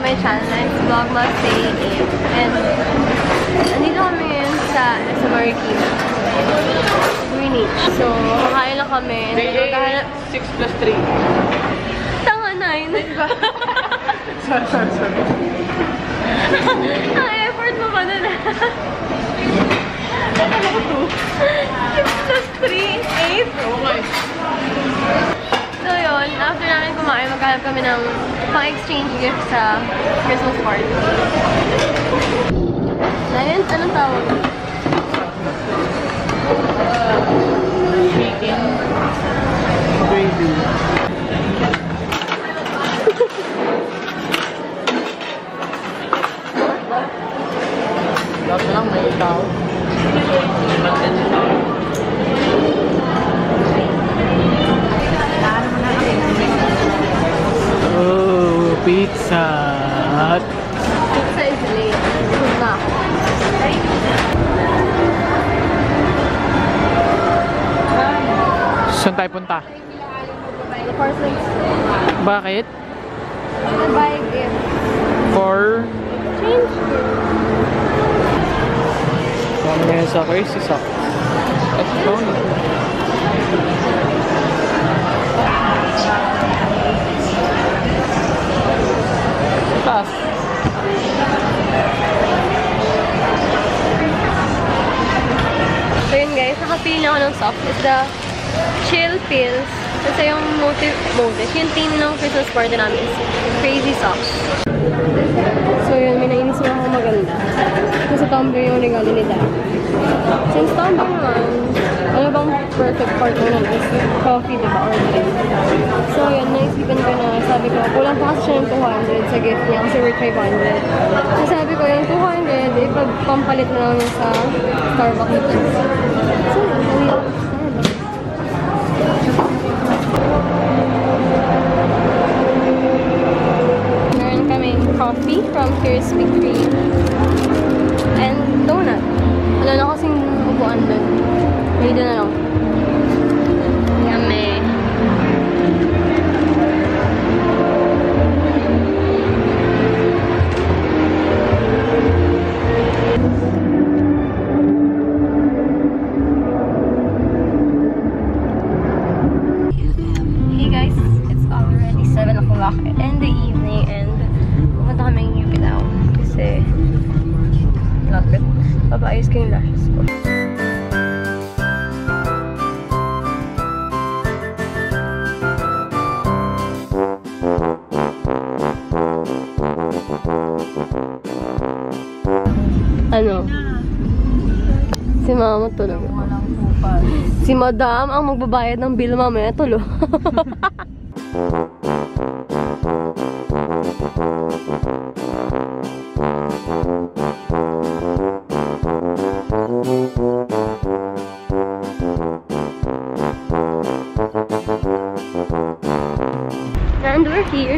to my channel. It's Vlogmas Day 8. And nandito kami ngayon sa sa Marikina. Greenwich. So, kakain lang kami. Then, maghahanap... 6 plus 3. Tanga 9. Sorry, sorry, sorry. Ang effort mo pa nun. 6 plus 3, 8. Oh my. After namin kumain, maghanap kami ng pang-exchange gift sa Christmas party. Lion, anong tawag? Pizza. Pizza is late. Busog na ako. Saan tayo punta? Bakit? To buy a gift. For... Change Kami ngayon sa Crazy Socks. At Taas. So yun guys, nakapili na ako ng socks. It's the Chill Pills. Kasi yung motive, motive, yung theme ng Christmas party namin is Crazy Socks. So yun, may nainis na ako maganda. Kasi tumbler yung regalo ni Dad. Since tumbler naman, perfect partner nun is coffee, di ba? Or drink. So yun, naisipan ko na sabi ko, kulang pa kasi siya ng 200 sa gift niya kasi worth 500. So sabi ko, yung 200, ipagpampalit na lang yun sa Starbucks. So yun, nawi ako sa Starbucks. Coffee from Krispy Kreme. And donut. Wala na kasing upuan doon. May na lang. Papaayos ko yung lashes ko. Ano? Si mama tulog. Si madam ang magbabayad ng bill mamaya tulog.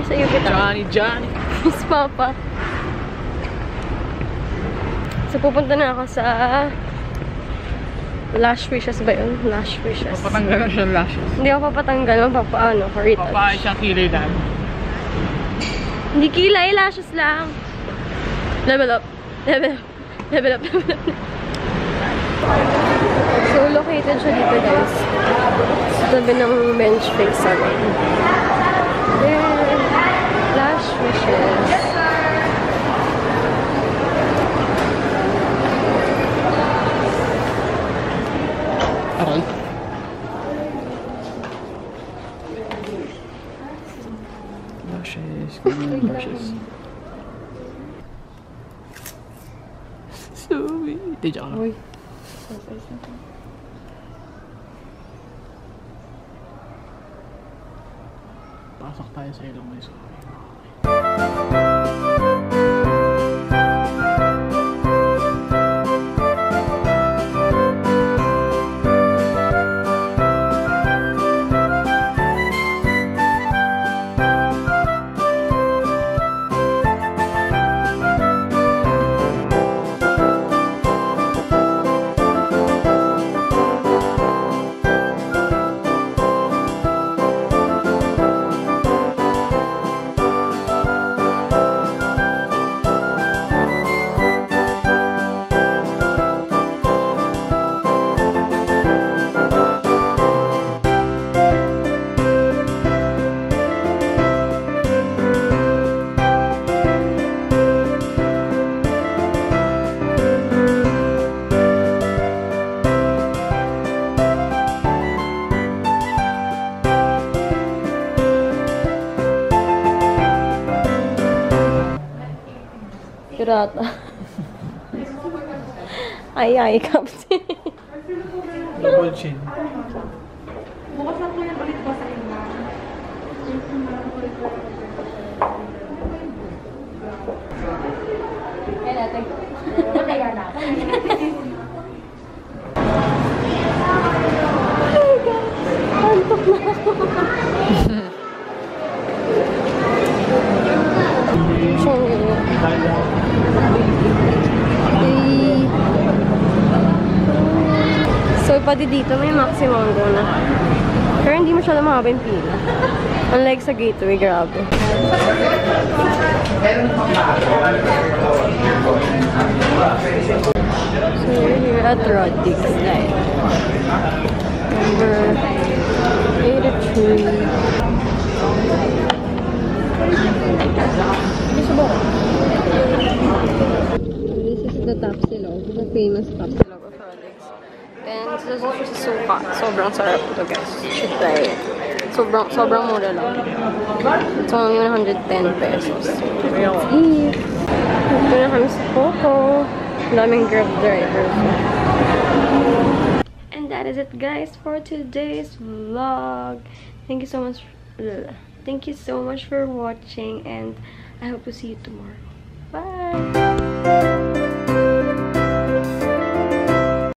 we're here sa Yucatan. Johnny, Johnny. Miss Papa. So, pupunta na ako sa Lash Wishes ba yun? Lash Wishes. Papatanggal na siya lashes. Hindi ako papatanggal. Mapapaano, for retouch. Papaay siya kilay dahil. Hindi kilay, lashes lang. Level up. Level up. Level up. Level up. So, located siya dito, guys. Sa tabi ng bench face salon. There. Lash Wishes. Aray. Lashes, ganyan, lashes. Sorry. Hindi, joke lang. Uy. Pasok tayo sa ilong may sorry. pirata. Ai, ai, capitão. Pati dito may maximum go na. Pero hindi masyado mahaba yung pila. Unlike sa gateway, grabe. So, we're here at Roddick's Dine. Suka. Sobrang sarap ito guys. Should try it. Sobrang, sobrang mura lang. It's only 110 pesos. Eat! Ito na kami sa Coco. Daming grab drivers. And that is it guys for today's vlog. Thank you so much. Thank you so much for watching and I hope to see you tomorrow. Bye!